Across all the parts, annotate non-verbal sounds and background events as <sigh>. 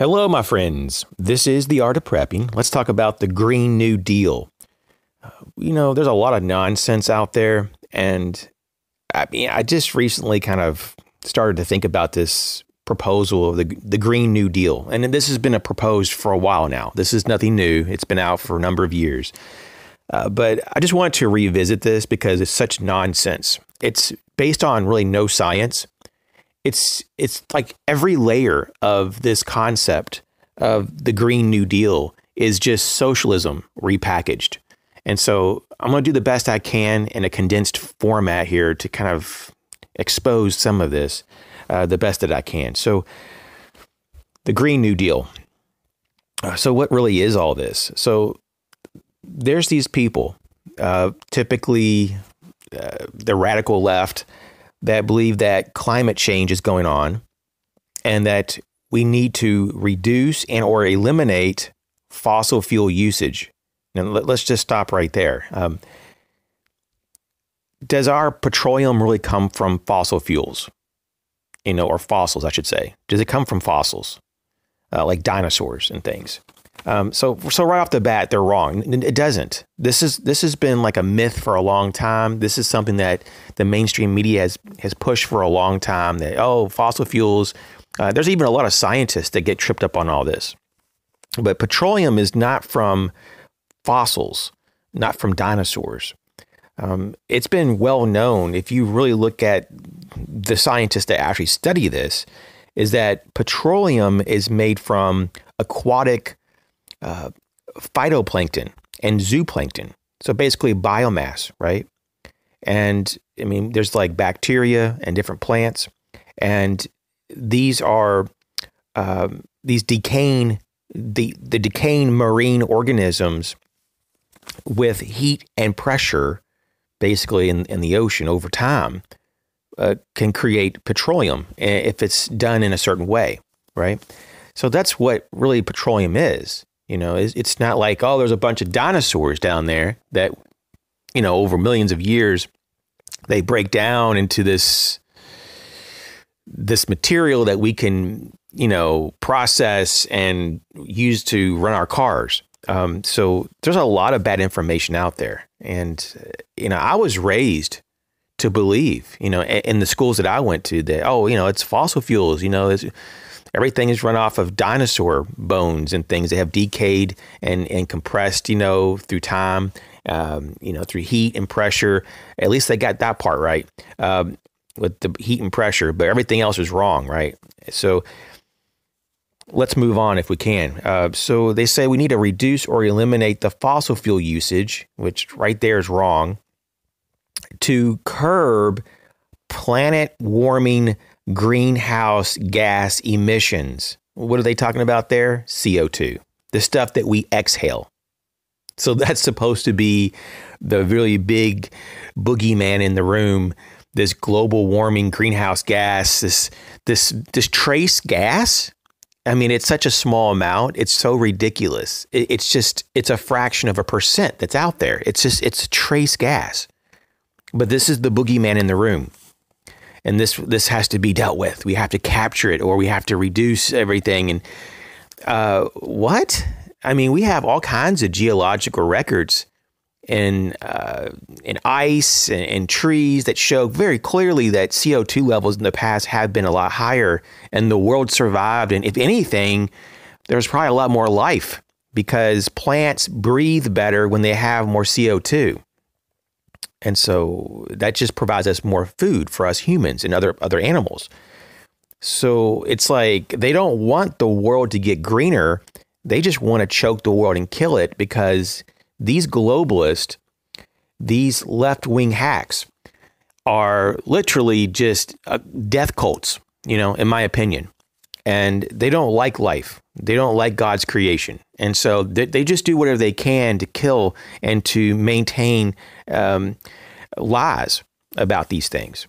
Hello, my friends. This is The Art of Prepping. Let's talk about the Green New Deal. Uh, you know, there's a lot of nonsense out there, and I mean, I just recently kind of started to think about this proposal of the the Green New Deal, and this has been a proposed for a while now. This is nothing new; it's been out for a number of years. Uh, but I just wanted to revisit this because it's such nonsense. It's based on really no science. It's it's like every layer of this concept of the Green New Deal is just socialism repackaged. And so I'm going to do the best I can in a condensed format here to kind of expose some of this uh, the best that I can. So, the Green New Deal. Uh, so, what really is all this? So, there's these people, uh, typically uh, the radical left, that believe that climate change is going on and that we need to reduce and or eliminate fossil fuel usage. And let, us just stop right there. Um, does our petroleum really come from fossil fuels? You know, or fossils, I should say. Does it come from fossils, uh, like dinosaurs and things? Um, so, so right off the bat, they're wrong. It doesn't. This is this has been like a myth for a long time. This is something that the mainstream media has has pushed for a long time. That oh, fossil fuels. Uh, there's even a lot of scientists that get tripped up on all this. But petroleum is not from fossils, not from dinosaurs. Um, it's been well known. If you really look at the scientists that actually study this, is that petroleum is made from aquatic uh, phytoplankton and zooplankton. So basically, biomass, right? And I mean, there's like bacteria and different plants, and these are um, these decaying the the decaying marine organisms with heat and pressure, basically in, in the ocean over time, uh, can create petroleum if it's done in a certain way, right? So that's what really petroleum is. You know, it's, it's not like oh, there's a bunch of dinosaurs down there that, you know, over millions of years, they break down into this this material that we can you know process and use to run our cars um, so there's a lot of bad information out there. And, you know, I was raised to believe, you know, in the schools that I went to that, oh, you know, it's fossil fuels, you know, everything is run off of dinosaur bones and things that have decayed and, and compressed, you know, through time, um, you know, through heat and pressure. At least they got that part right um, with the heat and pressure, but everything else was wrong, right? So, let's move on if we can. Uh, so they say we need to reduce or eliminate the fossil fuel usage, which right there is wrong, to curb planet warming greenhouse gas emissions. What are they talking about there? CO2, the stuff that we exhale. So that's supposed to be the really big boogeyman in the room. This global warming greenhouse gas, this this this trace gas I mean, it's such a small amount. It's so ridiculous. it's just, it's a fraction of a percent that's out there. It's just, it's trace gas. But this is the boogeyman in the room. And this, this has to be dealt with. We have to capture it or we have to reduce everything. And uh, what? I mean, we have all kinds of geological records in uh, in ice and, and, trees that show very clearly that CO2 levels in the past have been a lot higher, and the world survived. And if anything, there's probably a lot more life because plants breathe better when they have more CO2. And so that just provides us more food for us humans and other other animals. So it's like they don't want the world to get greener. They just want to choke the world and kill it because these globalists, these left wing hacks, are literally just uh, death cults, you know, in my opinion. And they don't like life. They don't like God's creation. And so they, they just do whatever they can to kill and to maintain um, lies about these things.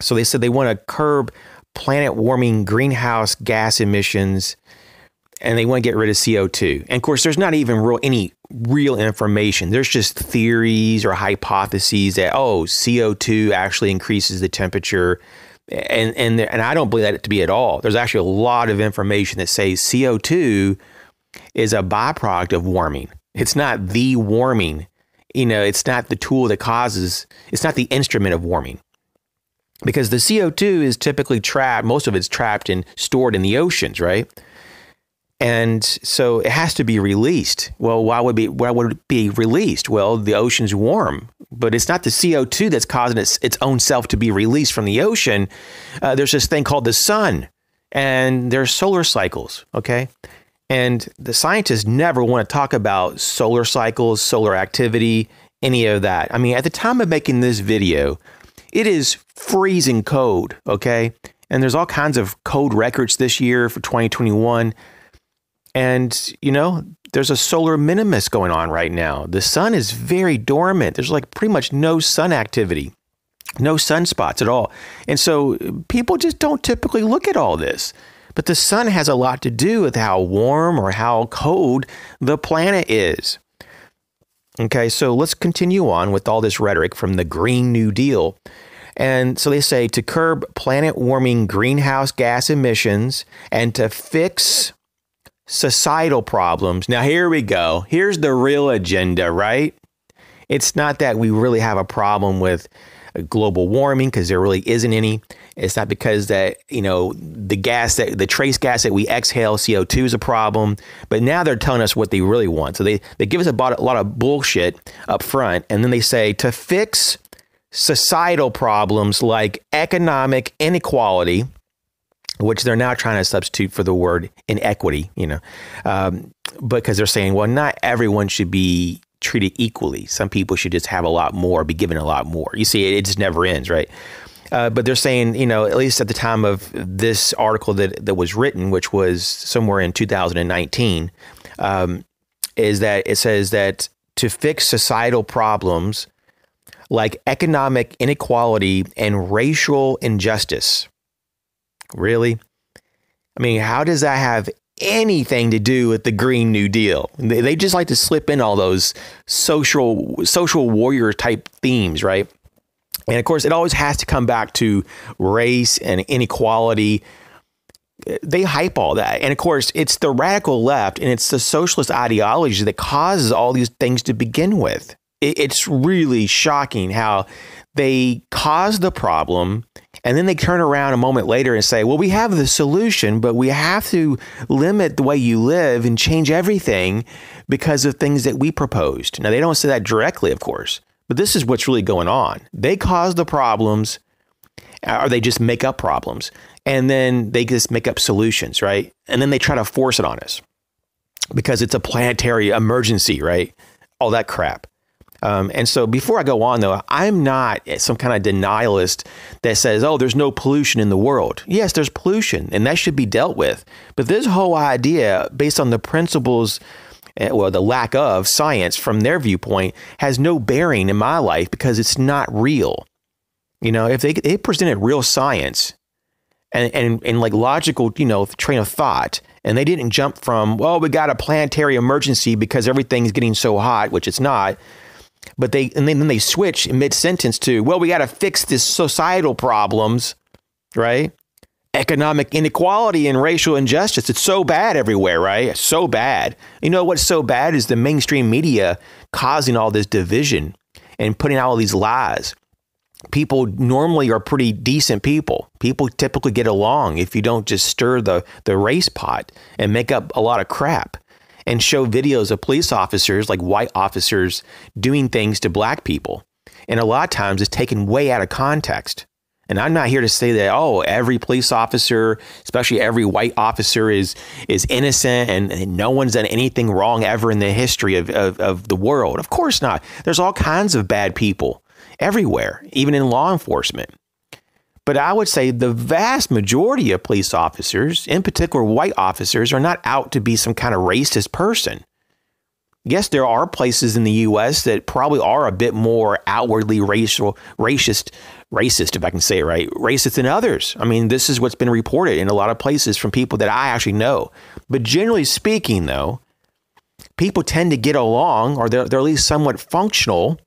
So they said they want to curb planet warming greenhouse gas emissions and they want to get rid of CO2. And of course, there's not even real any real information. There's just theories or hypotheses that oh, CO2 actually increases the temperature and and and I don't believe that to be at all. There's actually a lot of information that says CO2 is a byproduct of warming. It's not the warming. You know, it's not the tool that causes. It's not the instrument of warming. Because the CO2 is typically trapped, most of it's trapped and stored in the oceans, right? And so it has to be released. Well, why would, be, why would it be released? Well, the ocean's warm, but it's not the CO2 that's causing its, its own self to be released from the ocean. Uh, there's this thing called the sun, and there's solar cycles, okay? And the scientists never want to talk about solar cycles, solar activity, any of that. I mean, at the time of making this video, it is freezing cold, okay? And there's all kinds of cold records this year for 2021 and, you know, there's a solar minimum going on right now. The sun is very dormant. There's like pretty much no sun activity, no sunspots at all. And so people just don't typically look at all this. But the sun has a lot to do with how warm or how cold the planet is. Okay, so let's continue on with all this rhetoric from the Green New Deal. And so they say to curb planet warming greenhouse gas emissions and to fix societal problems. Now, here we go. Here's the real agenda, right? It's not that we really have a problem with global warming because there really isn't any. It's not because that, you know, the gas that the trace gas that we exhale, CO2 is a problem. But now they're telling us what they really want. So they, they give us a lot of bullshit up front. And then they say to fix societal problems like economic inequality, which they're now trying to substitute for the word inequity, you know, um, because they're saying, well, not everyone should be treated equally. Some people should just have a lot more, be given a lot more. You see, it, it just never ends, right? Uh, but they're saying, you know, at least at the time of this article that, that was written, which was somewhere in 2019, um, is that it says that to fix societal problems like economic inequality and racial injustice, Really? I mean, how does that have anything to do with the Green New Deal? They, just like to slip in all those social social warrior type themes, right? And of course, it always has to come back to race and inequality. They hype all that. And of course, it's the radical left and it's the socialist ideology that causes all these things to begin with. It's really shocking how they cause the problem and then they turn around a moment later and say, well, we have the solution, but we have to limit the way you live and change everything because of things that we proposed. Now, they don't say that directly, of course, but this is what's really going on. They cause the problems, or they just make up problems, and then they just make up solutions, right? And then they try to force it on us because it's a planetary emergency, right? All that crap. Um, and so before I go on, though, I'm not some kind of denialist that says, oh, there's no pollution in the world. Yes, there's pollution, and that should be dealt with. But this whole idea, based on the principles, eh, well, the lack of science from their viewpoint, has no bearing in my life because it's not real. You know, if they, they presented real science and, and, and like logical, you know, train of thought, and they didn't jump from, well, we got a planetary emergency because everything's getting so hot, which it's not but they and then, then they switch mid sentence to, well, we got to fix this societal problems, right? Economic inequality and racial injustice. It's so bad everywhere, right? So bad. You know what's so bad is the mainstream media causing all this division and putting out all these lies. People normally are pretty decent people. People typically get along if you don't just stir the, the race pot and make up a lot of crap and show videos of police officers, like white officers, doing things to black people. And a lot of times it's taken way out of context. And I'm not here to say that oh every police officer, especially every white officer, is is innocent and, and no one's done anything wrong ever in the history of, of, of the world. Of course not. There's all kinds of bad people everywhere, even in law enforcement. But I would say the vast majority of police officers, in particular white officers, are not out to be some kind of racist person. Yes, there are places in the U.S. that probably are a bit more outwardly racial, racist, racist, if I can say it right, racist than others. I mean, this is what's been reported in a lot of places from people that I actually know. But generally speaking, though, people tend to get along, or they're, they're at least somewhat functional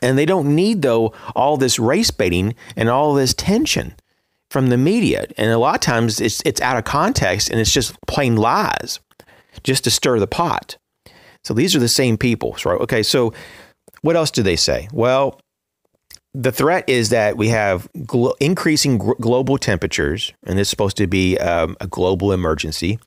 and they don't need, though, all this race baiting and all this tension from the media. And a lot of times it's, it's out of context and it's just plain lies just to stir the pot. So these are the same people. Right? Okay, so what else do they say? Well, the threat is that we have increasing gr- global temperatures, and this is supposed to be um, a global emergency,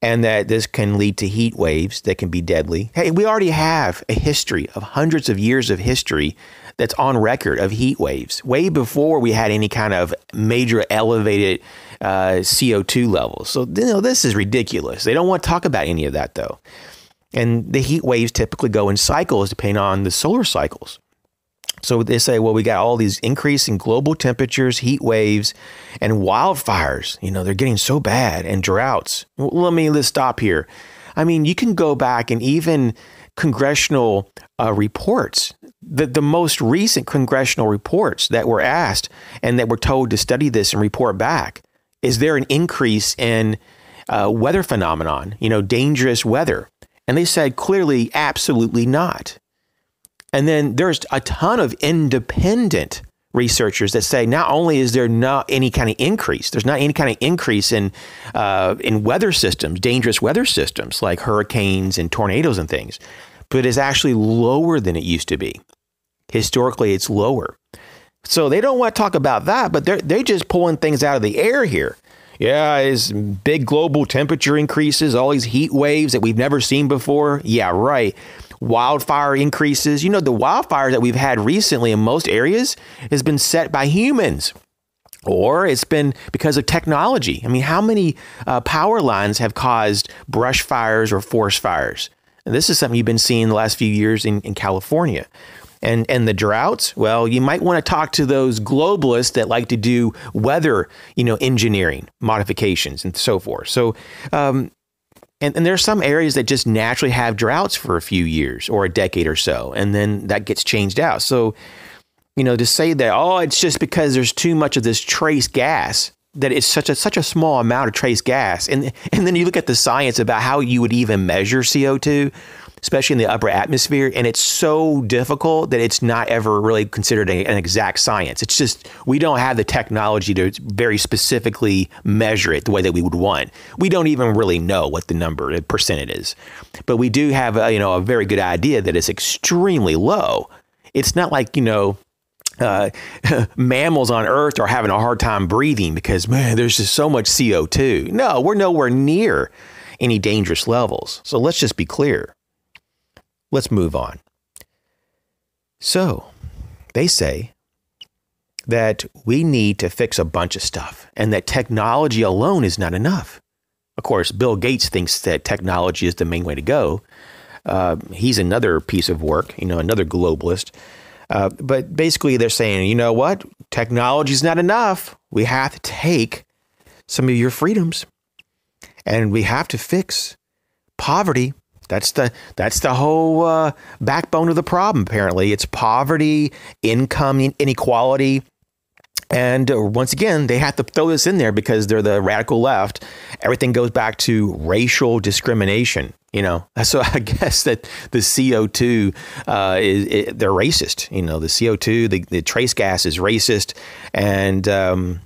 and that this can lead to heat waves that can be deadly. Hey, we already have a history of hundreds of years of history that's on record of heat waves, way before we had any kind of major elevated uh, CO2 levels. So, you know, this is ridiculous. They don't want to talk about any of that, though. And the heat waves typically go in cycles depending on the solar cycles. So they say, well, we got all these increasing global temperatures, heat waves, and wildfires. You know, they're getting so bad, and droughts. Well, let me let's stop here. I mean, you can go back and even congressional uh, reports, the, the most recent congressional reports that were asked and that were told to study this and report back. Is there an increase in uh, weather phenomenon, you know, dangerous weather? And they said clearly, absolutely not. And then there's a ton of independent researchers that say not only is there not any kind of increase, there's not any kind of increase in uh, in weather systems, dangerous weather systems like hurricanes and tornadoes and things, but it's actually lower than it used to be. Historically, it's lower. So they don't want to talk about that, but they're they're just pulling things out of the air here. Yeah, is big global temperature increases, all these heat waves that we've never seen before. Yeah, right. Wildfire increases. You know, the wildfires that we've had recently in most areas has been set by humans. Or it's been because of technology. I mean, how many uh, power lines have caused brush fires or forest fires? And this is something you've been seeing the last few years in, in California and and the droughts well you might want to talk to those globalists that like to do weather you know engineering modifications and so forth so um, and, and there are some areas that just naturally have droughts for a few years or a decade or so and then that gets changed out. So you know to say that oh it's just because there's too much of this trace gas that it's such a such a small amount of trace gas and and then you look at the science about how you would even measure CO2 especially in the upper atmosphere. And it's so difficult that it's not ever really considered a, an exact science. It's just we don't have the technology to very specifically measure it the way that we would want. We don't even really know what the number, the percent it is. but we do have a, you know a very good idea that it's extremely low. It's not like you know uh, <laughs> mammals on Earth are having a hard time breathing because man, there's just so much CO2. No, we're nowhere near any dangerous levels. So let's just be clear. Let's move on. So, they say that we need to fix a bunch of stuff and that technology alone is not enough. Of course, Bill Gates thinks that technology is the main way to go. Uh, he's another piece of work, you know, another globalist. Uh, but basically, they're saying, you know what? Technology is not enough. We have to take some of your freedoms and we have to fix poverty that's the that's the whole uh, backbone of the problem. Apparently, it's poverty, income inequality, and uh, once again, they have to throw this in there because they're the radical left. Everything goes back to racial discrimination. You know, <laughs> so I guess that the CO two uh, is it, they're racist. You know, the CO two, the, the trace gas is racist, and um,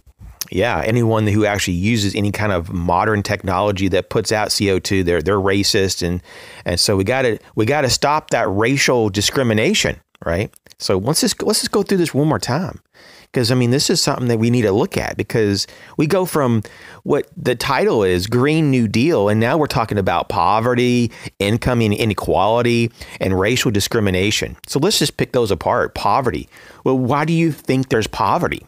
yeah, anyone who actually uses any kind of modern technology that puts out CO2, they're they're racist and and so we got to we got to stop that racial discrimination, right? So let's just let's just go through this one more time. Because I mean, this is something that we need to look at because we go from what the title is Green New Deal, and now we're talking about poverty, income inequality, and racial discrimination. So let's just pick those apart. Poverty. Well, why do you think there's poverty?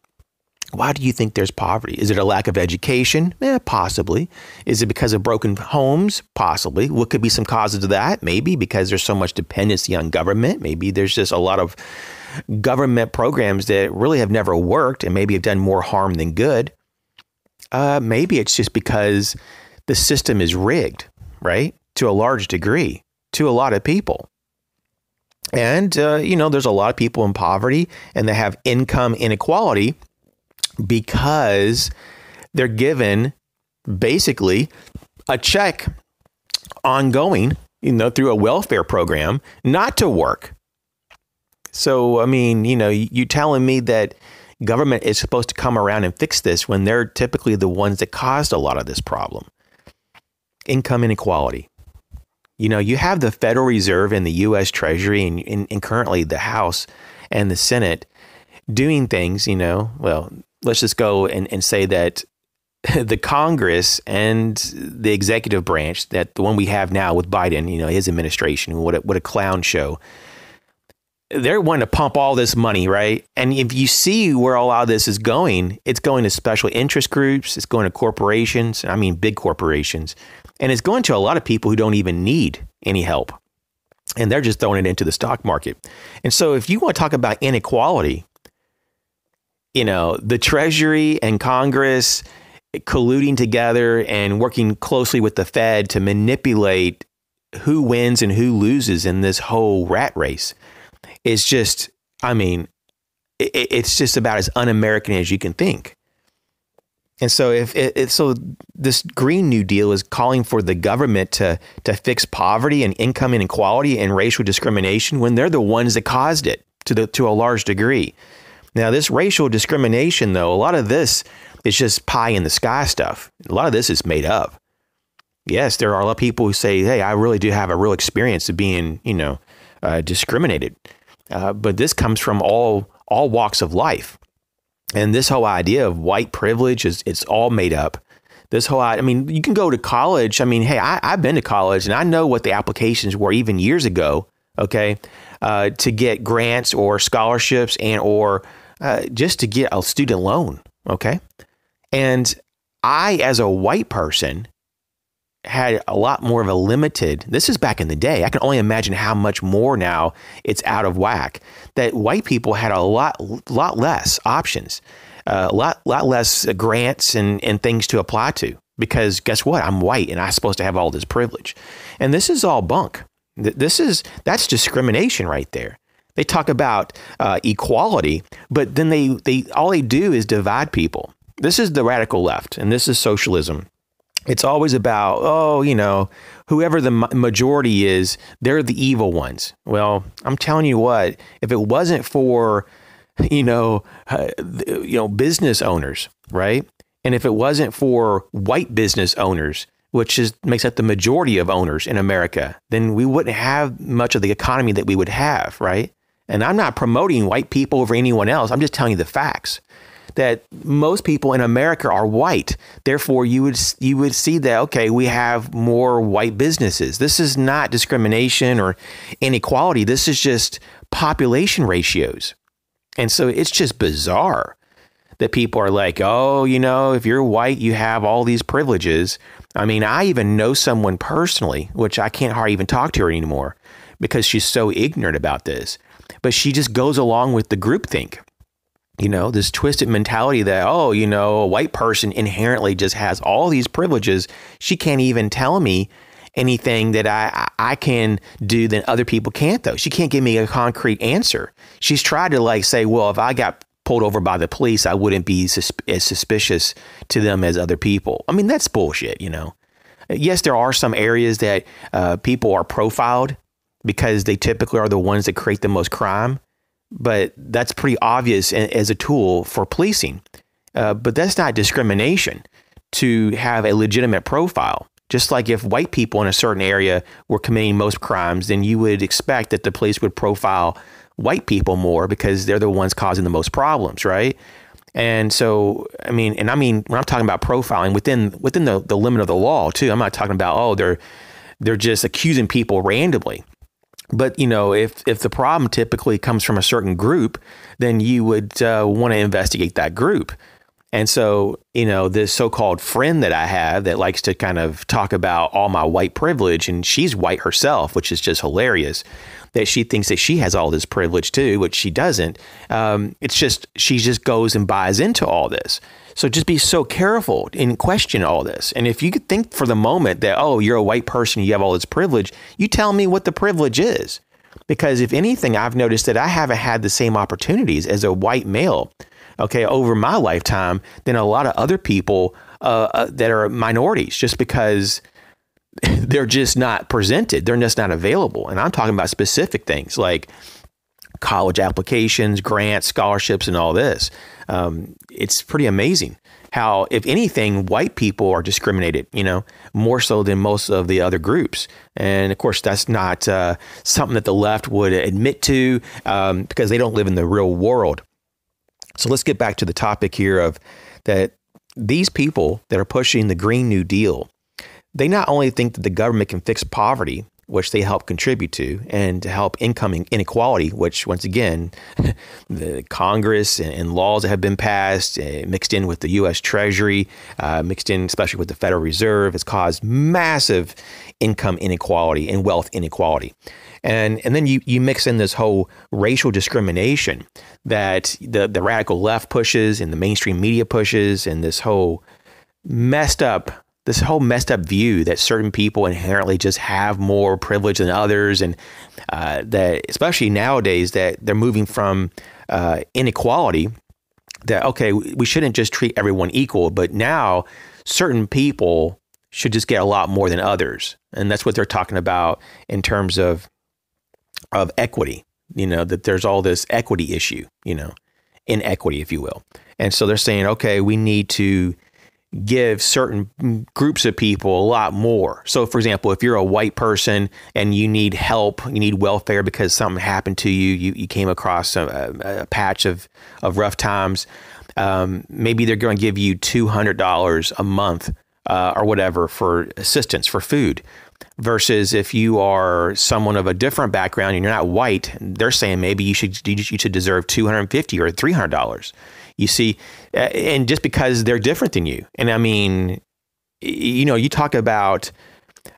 Why do you think there's poverty? Is it a lack of education? Eh, possibly. Is it because of broken homes? Possibly. What could be some causes of that? Maybe because there's so much dependency on government. Maybe there's just a lot of government programs that really have never worked and maybe have done more harm than good. Uh, maybe it's just because the system is rigged, right? To a large degree, to a lot of people. And, uh, you know, there's a lot of people in poverty and they have income inequality because they're given basically a check ongoing, you know, through a welfare program not to work. So, I mean, you know, you telling me that government is supposed to come around and fix this when they're typically the ones that caused a lot of this problem. Income inequality. You know, you have the Federal Reserve and the U.S. Treasury and, and, and currently the House and the Senate doing things, you know, well, let's just go and, and say that <laughs> the Congress and the executive branch, that the one we have now with Biden, you know, his administration, what a, what a clown show. They're wanting to pump all this money, right? And if you see where a lot of this is going, it's going to special interest groups, it's going to corporations, I mean, big corporations, and it's going to a lot of people who don't even need any help. And they're just throwing it into the stock market. And so, if you want to talk about inequality, you know, the Treasury and Congress colluding together and working closely with the Fed to manipulate who wins and who loses in this whole rat race is just, I mean, it, it's just about as un American as you can think. And so, if it, so, this Green New Deal is calling for the government to to fix poverty and income inequality and racial discrimination when they're the ones that caused it to the to a large degree. Now, this racial discrimination, though, a lot of this is just pie in the sky stuff. A lot of this is made up. Yes, there are a lot of people who say, "Hey, I really do have a real experience of being, you know, uh, discriminated," uh, but this comes from all all walks of life, and this whole idea of white privilege is it's all made up. This whole, I mean, you can go to college. I mean, hey, I, I've been to college, and I know what the applications were even years ago. Okay, uh, to get grants or scholarships and or uh, just to get a student loan. Okay. And I, as a white person, had a lot more of a limited, this is back in the day. I can only imagine how much more now it's out of whack. That white people had a lot, lot less options, uh, a lot, lot less grants and, and things to apply to. Because guess what? I'm white and I'm supposed to have all this privilege. And this is all bunk. This is, that's discrimination right there. They talk about uh, equality, but then they, they all they do is divide people. This is the radical left, and this is socialism. It's always about, oh, you know, whoever the majority is, they're the evil ones. Well, I'm telling you what, if it wasn't for, you know, uh, you know, business owners, right? And if it wasn't for white business owners, which is makes up the majority of owners in America, then we wouldn't have much of the economy that we would have, right? And I'm not promoting white people over anyone else. I'm just telling you the facts that most people in America are white. Therefore, you would you would see that okay, we have more white businesses. This is not discrimination or inequality. This is just population ratios. And so it's just bizarre that people are like, "Oh, you know, if you're white, you have all these privileges." I mean, I even know someone personally, which I can't hardly even talk to her anymore because she's so ignorant about this. But she just goes along with the groupthink you know, this twisted mentality that, oh, you know, a white person inherently just has all these privileges. She can't even tell me anything that I, I can do that other people can't, though. She can't give me a concrete answer. She's tried to like say, well, if I got pulled over by the police, I wouldn't be as suspicious to them as other people. I mean, that's bullshit, you know. Yes, there are some areas that uh, people are profiled because they typically are the ones that create the most crime but that's pretty obvious as a tool for policing. Uh, but that's not discrimination to have a legitimate profile. Just like if white people in a certain area were committing most crimes, then you would expect that the police would profile white people more because they're the ones causing the most problems, right? And so, I mean, and I mean, when I'm talking about profiling within within the, the limit of the law too, I'm not talking about oh they're they're just accusing people randomly. But you know, if if the problem typically comes from a certain group, then you would uh, want to investigate that group. And so, you know, this so-called friend that I have that likes to kind of talk about all my white privilege, and she's white herself, which is just hilarious. That she thinks that she has all this privilege too, which she doesn't. Um, it's just she just goes and buys into all this. So just be so careful and question all this. And if you could think for the moment that, oh, you're a white person, you have all this privilege, you tell me what the privilege is. Because if anything, I've noticed that I haven't had the same opportunities as a white male, okay, over my lifetime than a lot of other people uh, uh, that are minorities just because <laughs> they're just not presented. They're just not available. And I'm talking about specific things like college applications, grants, scholarships, and all this. Um, it's pretty amazing how, if anything, white people are discriminated, you know, more so than most of the other groups. And of course, that's not uh, something that the left would admit to um, because they don't live in the real world. So let's get back to the topic here of that these people that are pushing the Green New Deal, they not only think that the government can fix poverty, which they help contribute to, and to help income inequality, which once again, <laughs> the Congress and, laws that have been passed, uh, mixed in with the U.S. Treasury, uh, mixed in especially with the Federal Reserve, has caused massive income inequality and wealth inequality. And, and then you, you mix in this whole racial discrimination that the, the radical left pushes and the mainstream media pushes, and this whole messed up this whole messed up view that certain people inherently just have more privilege than others, and uh, that especially nowadays that they're moving from uh, inequality. That okay, we shouldn't just treat everyone equal, but now certain people should just get a lot more than others, and that's what they're talking about in terms of of equity. You know that there's all this equity issue. You know, inequity, if you will, and so they're saying, okay, we need to give certain groups of people a lot more. So, for example, if you're a white person and you need help, you need welfare because something happened to you, you, you came across a, a patch of, of rough times, um, maybe they're going to give you $200 a month uh, or whatever for assistance for food. Versus if you are someone of a different background and you're not white, they're saying maybe you should you should deserve two hundred fifty or three hundred dollars. You see, uh, and just because they're different than you. And I mean, you know, you talk about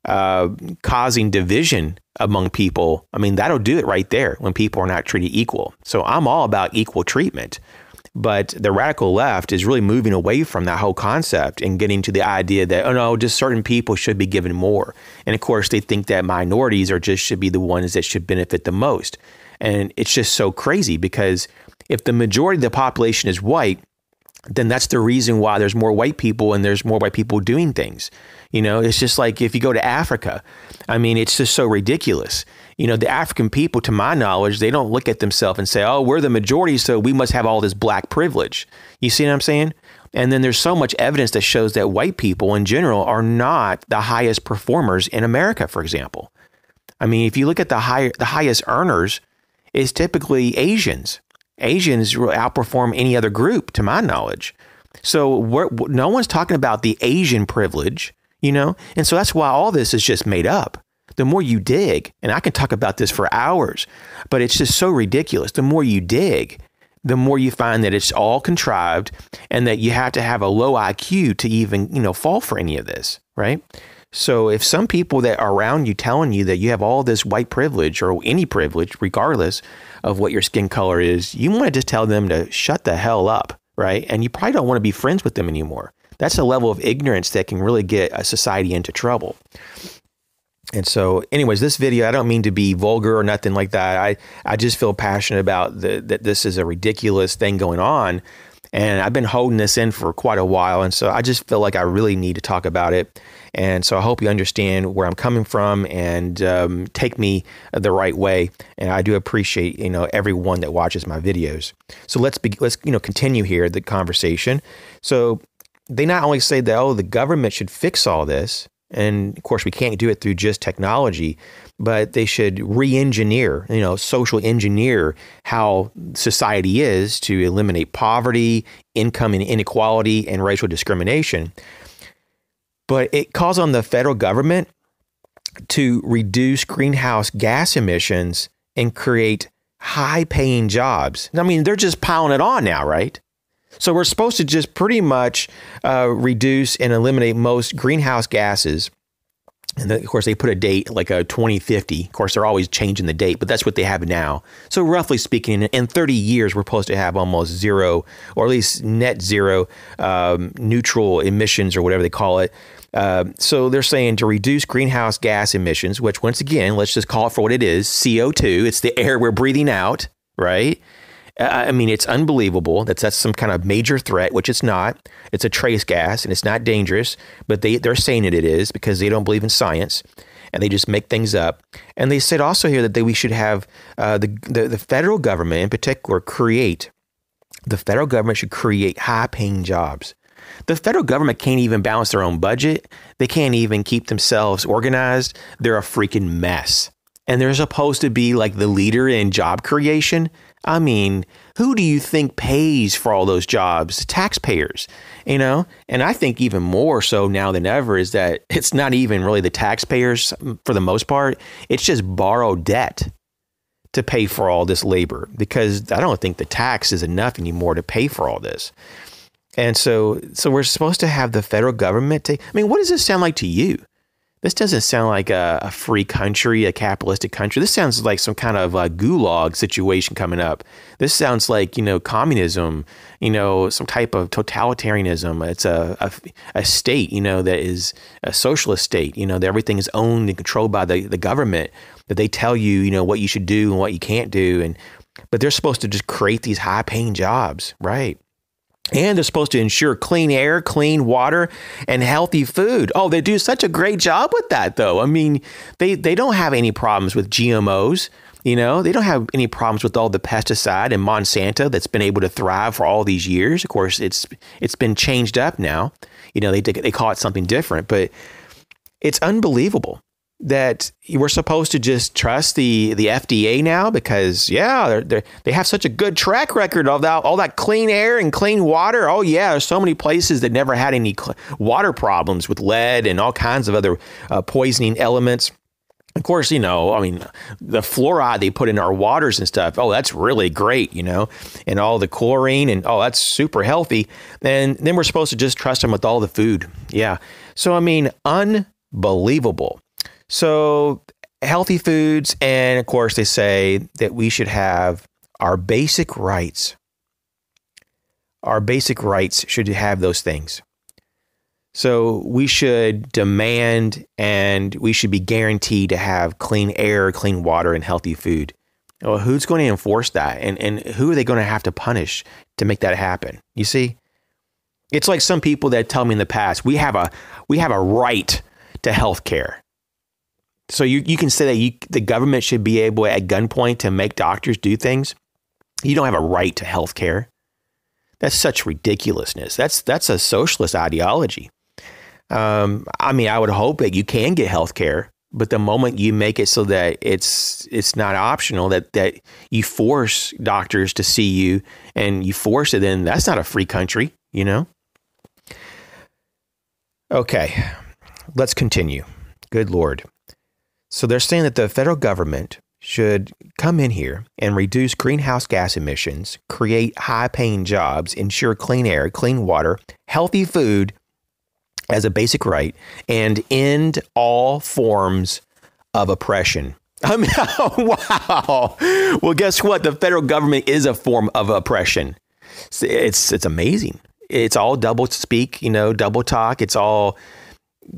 uh, causing division among people. I mean, that'll do it right there when people are not treated equal. So I'm all about equal treatment. But the radical left is really moving away from that whole concept and getting to the idea that, oh no, just certain people should be given more. And of course, they think that minorities are just should be the ones that should benefit the most. And it's just so crazy because if the majority of the population is white, then that's the reason why there's more white people and there's more white people doing things. You know, it's just like if you go to Africa, I mean, it's just so ridiculous. You know, the African people, to my knowledge, they don't look at themselves and say, oh, we're the majority, so we must have all this black privilege. You see what I'm saying? And then there's so much evidence that shows that white people in general are not the highest performers in America, for example. I mean, if you look at the high, the highest earners, it's typically Asians. Asians outperform any other group, to my knowledge. So no one's talking about the Asian privilege, you know? And so that's why all this is just made up. The more you dig, and I can talk about this for hours, but it's just so ridiculous. The more you dig, the more you find that it's all contrived and that you have to have a low IQ to even, you know, fall for any of this, right? So if some people that are around you telling you that you have all this white privilege or any privilege, regardless, of what your skin color is, you want to just tell them to shut the hell up, right? And you probably don't want to be friends with them anymore. That's a level of ignorance that can really get a society into trouble. And so, anyways, this video, I don't mean to be vulgar or nothing like that. I, I just feel passionate about the, that this is a ridiculous thing going on. And I've been holding this in for quite a while. And so I just feel like I really need to talk about it. And so I hope you understand where I'm coming from and um, take me the right way. And I do appreciate you know everyone that watches my videos. So let's be let's you know continue here the conversation. So they not only say that oh the government should fix all this, and of course we can't do it through just technology, but they should re-engineer, you know, social engineer how society is to eliminate poverty, income inequality, and racial discrimination but it calls on the federal government to reduce greenhouse gas emissions and create high paying jobs. I mean, they're just piling it on now, right? So we're supposed to just pretty much uh, reduce and eliminate most greenhouse gases and then, of course, they put a date like a 2050. Of course, they're always changing the date, but that's what they have now. So, roughly speaking, in 30 years, we're supposed to have almost zero, or at least net zero, um, neutral emissions, or whatever they call it. Uh, so, they're saying to reduce greenhouse gas emissions, which, once again, let's just call it for what it is CO2. It's the air we're breathing out, right? I mean, it's unbelievable that that's some kind of major threat, which it's not. It's a trace gas and it's not dangerous, but they, they're saying that it is because they don't believe in science and they just make things up. And they said also here that they, we should have uh, the, the, the federal government in particular create, the federal government should create high paying jobs. The federal government can't even balance their own budget. They can't even keep themselves organized. They're a freaking mess. And they're supposed to be like the leader in job creation. I mean, who do you think pays for all those jobs? Taxpayers, you know? And I think even more so now than ever is that <laughs> it's not even really the taxpayers mm, for the most part, it's just borrowed debt to pay for all this labor because I don't think the tax is enough anymore to pay for all this. And so so we're supposed to have the federal government take I mean, what does this sound like to you? This doesn't sound like a, a, free country, a capitalistic country. This sounds like some kind of a gulag situation coming up. This sounds like, you know, communism, you know, some type of totalitarianism. It's a, a, a state, you know, that is a socialist state, you know, that everything is owned and controlled by the, the government, that they tell you, you know, what you should do and what you can't do. And, but they're supposed to just create these high paying jobs, right? And they're supposed to ensure clean air, clean water, and healthy food. Oh, they do such a great job with that, though. I mean, they, they don't have any problems with GMOs. You know, they don't have any problems with all the pesticide and Monsanto that's been able to thrive for all these years. Of course, it's it's been changed up now. You know, they they call it something different, but it's unbelievable that we're supposed to just trust the the FDA now because yeah they're, they're, they have such a good track record of that all that clean air and clean water oh yeah there's so many places that never had any water problems with lead and all kinds of other uh, poisoning elements of course, you know, I mean, the fluoride they put in our waters and stuff, oh, that's really great, you know, and all the chlorine and oh, that's super healthy. And then we're supposed to just trust them with all the food. Yeah. So, I mean, unbelievable. So, healthy foods, and of course, they say that we should have our basic rights. Our basic rights should have those things. So, we should demand and we should be guaranteed to have clean air, clean water, and healthy food. Well, who's going to enforce that? And, and who are they going to have to punish to make that happen? You see? It's like some people that tell me in the past, we have a we have a right to health care. So you, you can say that you, the government should be able at gunpoint to make doctors do things. You don't have a right to health care. That's such ridiculousness. That's that's a socialist ideology. Um, I mean, I would hope that you can get health care, but the moment you make it so that it's it's not optional, that that you force doctors to see you and you force it, then that's not a free country, you know. Okay, let's continue. Good Lord. So they're saying that the federal government should come in here and reduce greenhouse gas emissions, create high paying jobs, ensure clean air, clean water, healthy food as a basic right, and end all forms of oppression. <laughs> I mean, <laughs> wow. Well, guess what? The federal government is a form of oppression. It's it's amazing. It's all double speak, you know, double talk. It's all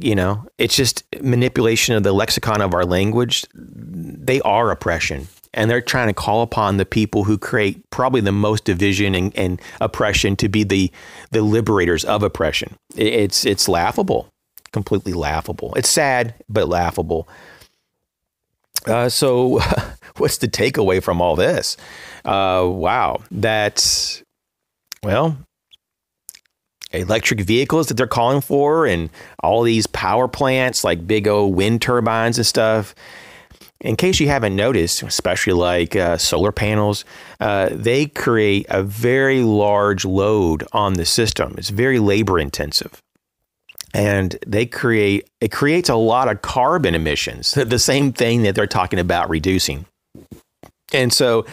you know, it's just manipulation of the lexicon of our language. They are oppression. And they're trying to call upon the people who create probably the most division and, and oppression to be the, the liberators of oppression. It's, it's laughable, completely laughable. It's sad, but laughable. Uh, so, <laughs> what's the takeaway from all this? Uh, wow, that's well, electric vehicles that they're calling for and all these power plants like big old wind turbines and stuff. In case you haven't noticed, especially like uh, solar panels, uh, they create a very large load on the system. It's very labor intensive. And they create, it creates a lot of carbon emissions, <laughs> the same thing that they're talking about reducing. And so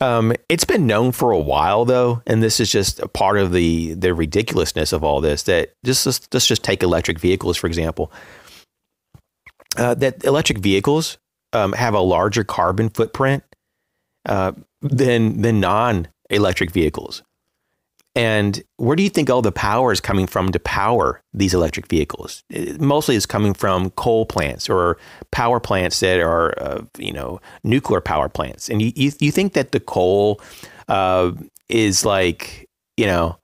um, it's been known for a while, though, and this is just a part of the the ridiculousness of all this. That just let's, let's just take electric vehicles for example. Uh, that electric vehicles um, have a larger carbon footprint uh, than than non electric vehicles. And where do you think all the power is coming from to power these electric vehicles? It mostly is coming from coal plants or power plants that are, uh, you know, nuclear power plants. And you, you, you think that the coal uh, is like you know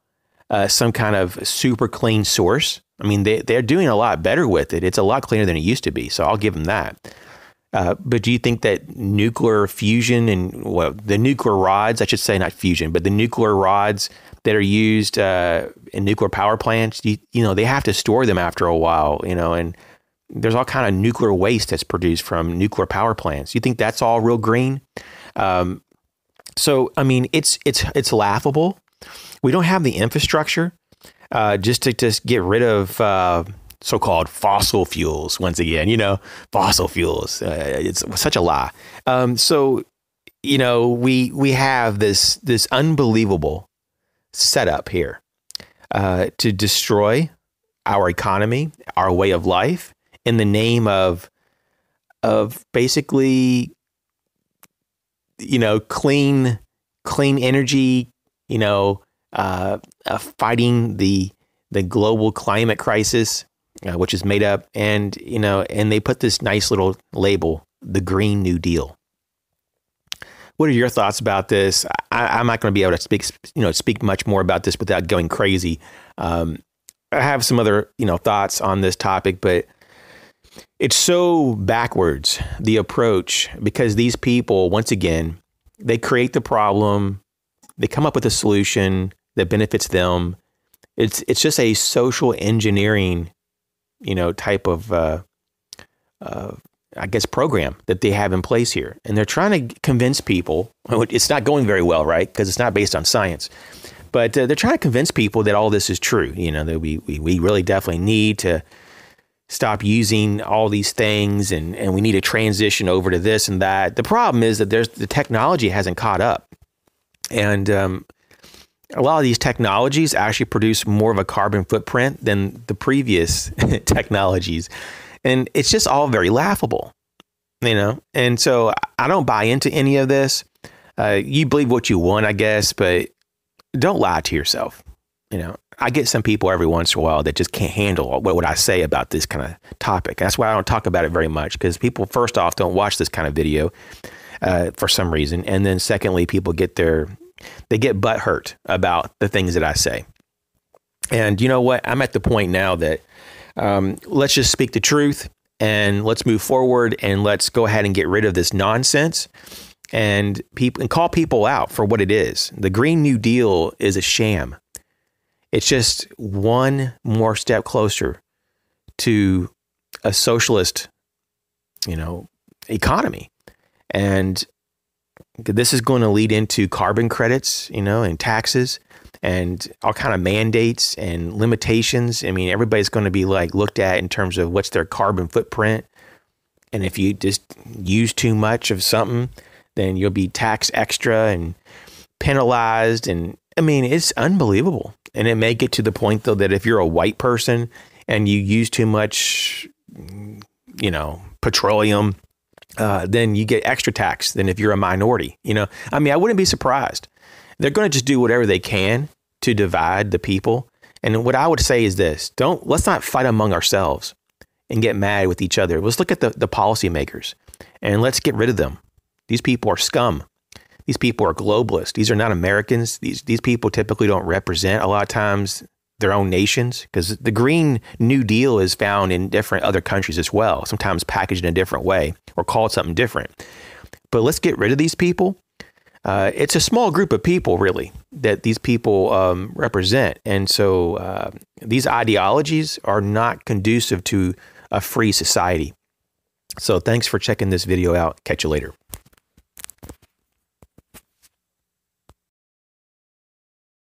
uh, some kind of super clean source. I mean, they they're doing a lot better with it. It's a lot cleaner than it used to be. So I'll give them that. Uh, but do you think that nuclear fusion and well, the nuclear rods, I should say, not fusion, but the nuclear rods that are used uh, in nuclear power plants, you, you know, they have to store them after a while, you know, and there's all kind of nuclear waste that's produced from nuclear power plants. You think that's all real green? Um, so, I mean, it's it's it's laughable. We don't have the infrastructure uh, just to just get rid of uh, so-called fossil fuels. Once again, you know, fossil fuels. Uh, it's such a lie. Um, so, you know, we we have this this unbelievable setup here uh, to destroy our economy, our way of life, in the name of of basically you know clean clean energy you know uh, uh, fighting the the global climate crisis uh, which is made up and you know and they put this nice little label the green new deal. What are your thoughts about this? I, am not going to be able to speak you know speak much more about this without going crazy. Um, i have some other you know thoughts on this topic but it's so backwards the approach because these people once again they create the problem they come up with a solution that benefits them. It's it's just a social engineering you know type of uh, uh, I guess program that they have in place here, and they're trying to convince people. It's not going very well, right? Because it's not based on science, but uh, they're trying to convince people that all this is true. You know that we we, we really definitely need to stop using all these things and, and we need to transition over to this and that. The problem is that there's the technology hasn't caught up. And um, a lot of these technologies actually produce more of a carbon footprint than the previous <laughs> technologies. And it's just all very laughable, you know? And so I don't buy into any of this. Uh, you believe what you want, I guess, but don't lie to yourself. You know, I get some people every once in a while that just can't handle what would I say about this kind of topic. That's why I don't talk about it very much because people, first off, don't watch this kind of video uh, for some reason, and then secondly, people get their they get butt hurt about the things that I say. And you know what? I'm at the point now that um, let's just speak the truth and let's move forward and let's go ahead and get rid of this nonsense and people and call people out for what it is. The Green New Deal is a sham. It's just one more step closer to a socialist, you know, economy. And this is going to lead into carbon credits, you know, and taxes and all kind of mandates and limitations. I mean, everybody's going to be like looked at in terms of what's their carbon footprint. And if you just use too much of something, then you'll be taxed extra and penalized. And I mean, it's unbelievable. And it may get to the point though that if you're a white person and you use too much, you know, petroleum, uh, then you get extra tax than if you're a minority. You know, I mean, I wouldn't be surprised. They're going to just do whatever they can to divide the people. And what I would say is this: don't let's not fight among ourselves and get mad with each other. Let's look at the the policymakers and let's get rid of them. These people are scum. These people are globalists. These are not Americans. These these people typically don't represent a lot of times their own nations because the Green New Deal is found in different other countries as well, sometimes packaged in a different way or called something different. But let's get rid of these people. Uh, it's a small group of people, really, that these people um, represent. And so uh, these ideologies are not conducive to a free society. So thanks for checking this video out. Catch you later.